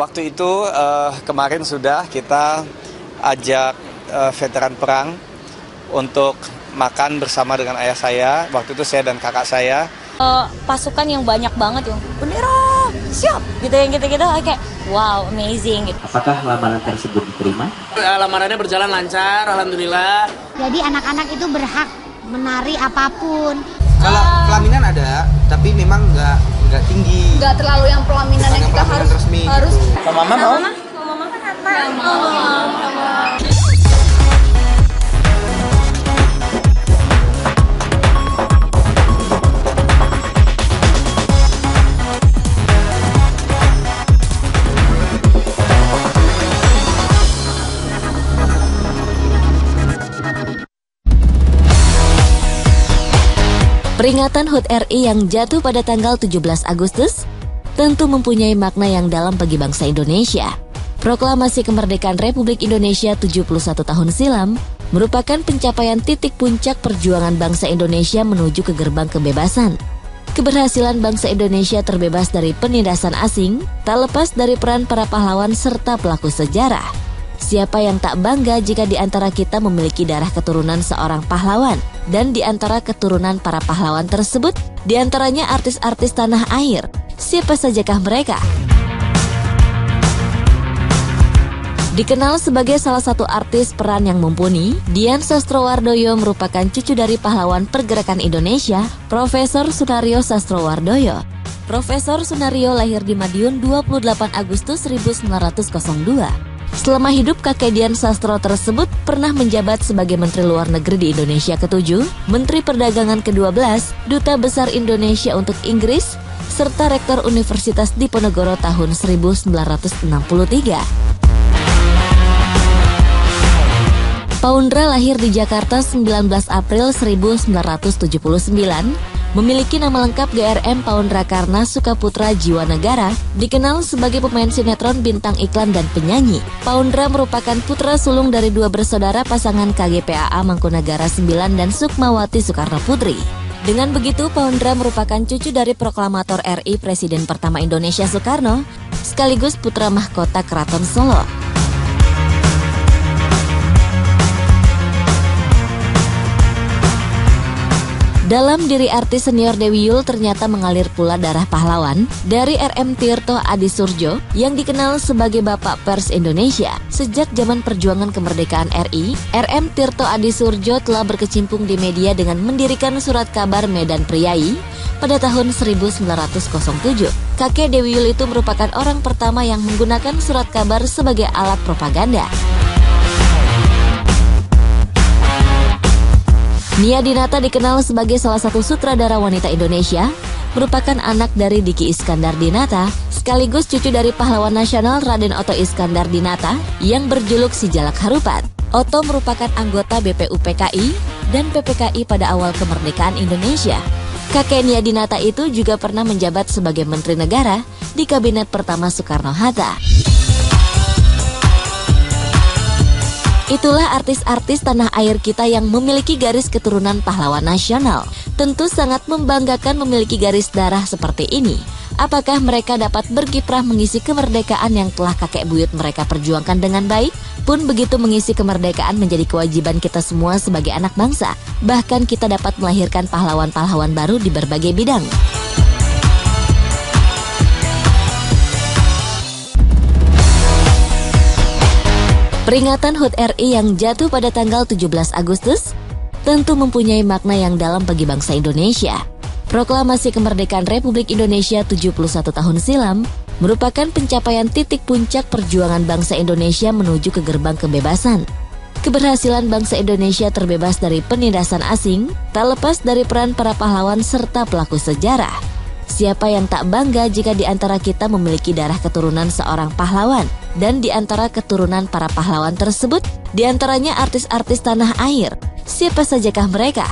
Waktu itu uh, kemarin sudah kita ajak uh, veteran perang untuk makan bersama dengan ayah saya. Waktu itu saya dan kakak saya. Uh, pasukan yang banyak banget yang bendera siap gitu yang gitu-gitu kayak wow amazing gitu. Apakah lamaran tersebut diterima? Lamarannya berjalan lancar, alhamdulillah. Jadi anak-anak itu berhak menari apa pun. Kalau pelaminan ada, tapi memang nggak nggak tinggi. Nggak terlalu yang pelaminan yang kita harus resmi. Harus. Gitu. Sama mama mau? Sama mama kan Mau. Peringatan HUT RI yang jatuh pada tanggal 17 Agustus tentu mempunyai makna yang dalam bagi bangsa Indonesia. Proklamasi kemerdekaan Republik Indonesia 71 tahun silam merupakan pencapaian titik puncak perjuangan bangsa Indonesia menuju ke gerbang kebebasan. Keberhasilan bangsa Indonesia terbebas dari penindasan asing tak lepas dari peran para pahlawan serta pelaku sejarah. Siapa yang tak bangga jika di antara kita memiliki darah keturunan seorang pahlawan? dan di antara keturunan para pahlawan tersebut, di antaranya artis-artis tanah air. Siapa sajakah mereka? Dikenal sebagai salah satu artis peran yang mumpuni, Dian Sastrowardoyo merupakan cucu dari pahlawan pergerakan Indonesia, Profesor Sunario Sastrowardoyo. Profesor Sunario lahir di Madiun 28 Agustus 1902. Selama hidup kakek Dian Sastro tersebut pernah menjabat sebagai Menteri Luar Negeri di Indonesia ke-7, Menteri Perdagangan ke-12, Duta Besar Indonesia untuk Inggris, serta Rektor Universitas Diponegoro tahun 1963. Paundra lahir di Jakarta 19 April 1979, memiliki nama lengkap GRM Paundra Karna Sukaputra Jiwa Negara, dikenal sebagai pemain sinetron bintang iklan dan penyanyi. Paundra merupakan putra sulung dari dua bersaudara pasangan KGPAA Mangkunagara 9 dan Sukmawati Soekarno Putri. Dengan begitu, Paundra merupakan cucu dari proklamator RI Presiden pertama Indonesia Soekarno, sekaligus putra mahkota Keraton Solo. Dalam diri artis senior Dewi Yul ternyata mengalir pula darah pahlawan dari RM Tirto Adi Surjo yang dikenal sebagai Bapak Pers Indonesia. Sejak zaman perjuangan kemerdekaan RI, RM Tirto Adi Surjo telah berkecimpung di media dengan mendirikan surat kabar Medan Priai pada tahun 1907. Kakek Dewi Yul itu merupakan orang pertama yang menggunakan surat kabar sebagai alat propaganda. Nia Dinata dikenal sebagai salah satu sutradara wanita Indonesia, merupakan anak dari Diki Iskandar Dinata, sekaligus cucu dari pahlawan nasional Raden Oto Iskandar Dinata yang berjuluk si Jalak Harupat. Oto merupakan anggota BPUPKI dan PPKI pada awal kemerdekaan Indonesia. Kakek Nia Dinata itu juga pernah menjabat sebagai Menteri Negara di Kabinet pertama Soekarno-Hatta. Itulah artis-artis tanah air kita yang memiliki garis keturunan pahlawan nasional. Tentu sangat membanggakan memiliki garis darah seperti ini. Apakah mereka dapat berkiprah mengisi kemerdekaan yang telah kakek buyut mereka perjuangkan dengan baik? Pun begitu mengisi kemerdekaan menjadi kewajiban kita semua sebagai anak bangsa. Bahkan kita dapat melahirkan pahlawan-pahlawan baru di berbagai bidang. Peringatan HUT RI yang jatuh pada tanggal 17 Agustus tentu mempunyai makna yang dalam bagi bangsa Indonesia. Proklamasi kemerdekaan Republik Indonesia 71 tahun silam merupakan pencapaian titik puncak perjuangan bangsa Indonesia menuju ke gerbang kebebasan. Keberhasilan bangsa Indonesia terbebas dari penindasan asing tak lepas dari peran para pahlawan serta pelaku sejarah. Siapa yang tak bangga jika di antara kita memiliki darah keturunan seorang pahlawan? dan di antara keturunan para pahlawan tersebut, di antaranya artis-artis tanah air. Siapa sajakah mereka?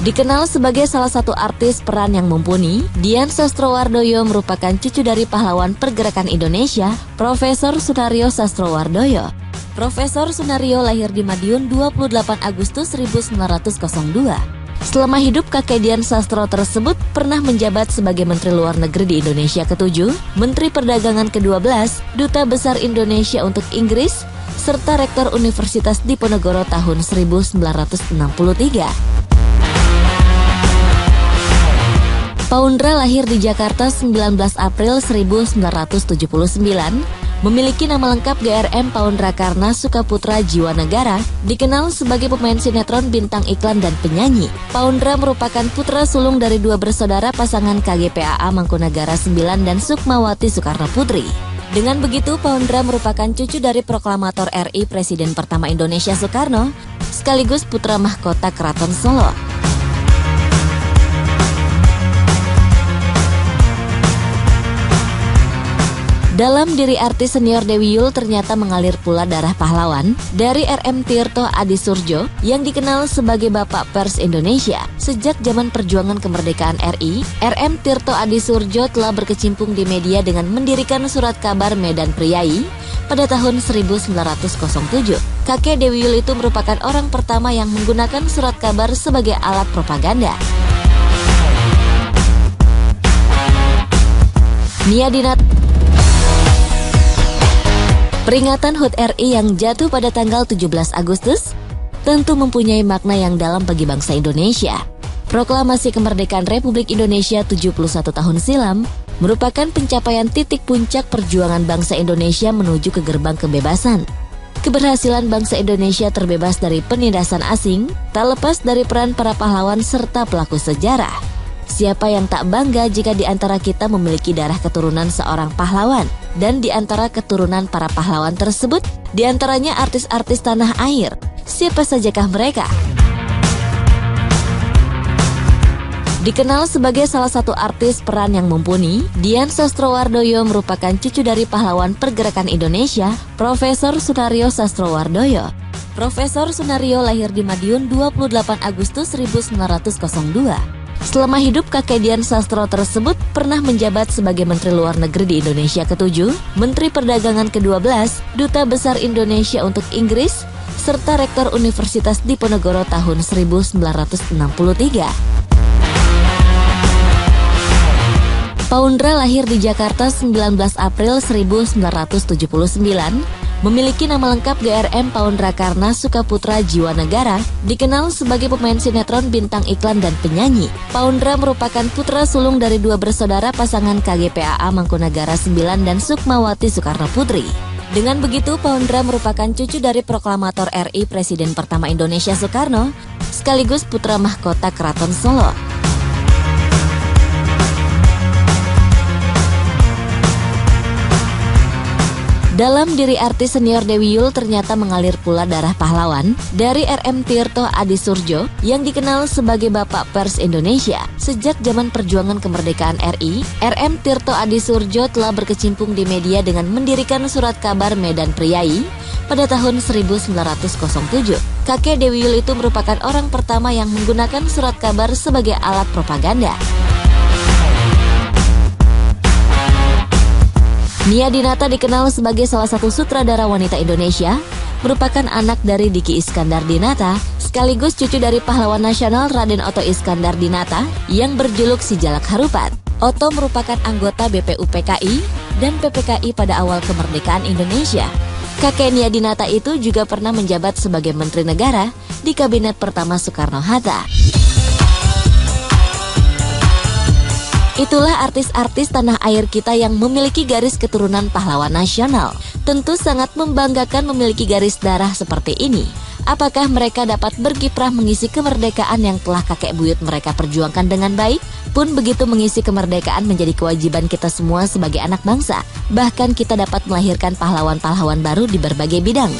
Dikenal sebagai salah satu artis peran yang mumpuni, Dian Sastrowardoyo merupakan cucu dari pahlawan pergerakan Indonesia, Profesor Sunario Sastrowardoyo. Profesor Sunario lahir di Madiun 28 Agustus 1902. Selama hidup kakek Dian Sastro tersebut pernah menjabat sebagai Menteri Luar Negeri di Indonesia ke-7, Menteri Perdagangan ke-12, Duta Besar Indonesia untuk Inggris, serta Rektor Universitas Diponegoro tahun 1963. Paundra lahir di Jakarta 19 April 1979, memiliki nama lengkap GRM Paundra Karna Sukaputra Jiwa Negara, dikenal sebagai pemain sinetron, bintang iklan, dan penyanyi. Paundra merupakan putra sulung dari dua bersaudara pasangan KGPAA Mangkunagara 9 dan Sukmawati Soekarno Putri. Dengan begitu, Paundra merupakan cucu dari proklamator RI Presiden pertama Indonesia Soekarno, sekaligus putra mahkota Keraton Solo. Dalam diri artis senior Dewi Yul ternyata mengalir pula darah pahlawan dari RM Tirto Adi Surjo yang dikenal sebagai Bapak Pers Indonesia. Sejak zaman perjuangan kemerdekaan RI, RM Tirto Adi Surjo telah berkecimpung di media dengan mendirikan surat kabar Medan Priai pada tahun 1907. Kakek Dewi Yul itu merupakan orang pertama yang menggunakan surat kabar sebagai alat propaganda. Nia Dinat Peringatan HUT RI yang jatuh pada tanggal 17 Agustus tentu mempunyai makna yang dalam bagi bangsa Indonesia. Proklamasi kemerdekaan Republik Indonesia 71 tahun silam merupakan pencapaian titik puncak perjuangan bangsa Indonesia menuju ke gerbang kebebasan. Keberhasilan bangsa Indonesia terbebas dari penindasan asing tak lepas dari peran para pahlawan serta pelaku sejarah. Siapa yang tak bangga jika di antara kita memiliki darah keturunan seorang pahlawan? Dan di antara keturunan para pahlawan tersebut, di antaranya artis-artis tanah air. Siapa sajakah mereka? Dikenal sebagai salah satu artis peran yang mumpuni, Dian Sastrowardoyo merupakan cucu dari pahlawan pergerakan Indonesia, Profesor Sunario Sastrowardoyo. Profesor Sunario lahir di Madiun 28 Agustus 1902. Selama hidup kakek Dian Sastro tersebut pernah menjabat sebagai Menteri Luar Negeri di Indonesia ke-7, Menteri Perdagangan ke-12, Duta Besar Indonesia untuk Inggris, serta Rektor Universitas Diponegoro tahun 1963. Paundra lahir di Jakarta 19 April 1979 Memiliki nama lengkap GRM Paundra Karna Sukaputra Jiwa Negara, dikenal sebagai pemain sinetron, bintang iklan, dan penyanyi. Paundra merupakan putra sulung dari dua bersaudara pasangan KGPAA Mangkunagara 9 dan Sukmawati Soekarno Putri. Dengan begitu, Paundra merupakan cucu dari proklamator RI Presiden pertama Indonesia Soekarno, sekaligus putra mahkota Keraton Solo. Dalam diri artis senior Dewi Yul ternyata mengalir pula darah pahlawan dari RM Tirto Adi Surjo yang dikenal sebagai Bapak Pers Indonesia. Sejak zaman perjuangan kemerdekaan RI, RM Tirto Adi Surjo telah berkecimpung di media dengan mendirikan surat kabar Medan Priai pada tahun 1907. Kakek Dewi Yul itu merupakan orang pertama yang menggunakan surat kabar sebagai alat propaganda. Nia Dinata dikenal sebagai salah satu sutradara wanita Indonesia, merupakan anak dari Diki Iskandar Dinata, sekaligus cucu dari pahlawan nasional Raden Oto Iskandar Dinata yang berjuluk si Jalak Harupat. Oto merupakan anggota BPUPKI dan PPKI pada awal kemerdekaan Indonesia. Kakek Nia Dinata itu juga pernah menjabat sebagai Menteri Negara di Kabinet pertama Soekarno-Hatta. Itulah artis-artis tanah air kita yang memiliki garis keturunan pahlawan nasional. Tentu sangat membanggakan memiliki garis darah seperti ini. Apakah mereka dapat berkiprah mengisi kemerdekaan yang telah kakek buyut mereka perjuangkan dengan baik? Pun begitu mengisi kemerdekaan menjadi kewajiban kita semua sebagai anak bangsa. Bahkan kita dapat melahirkan pahlawan-pahlawan baru di berbagai bidang.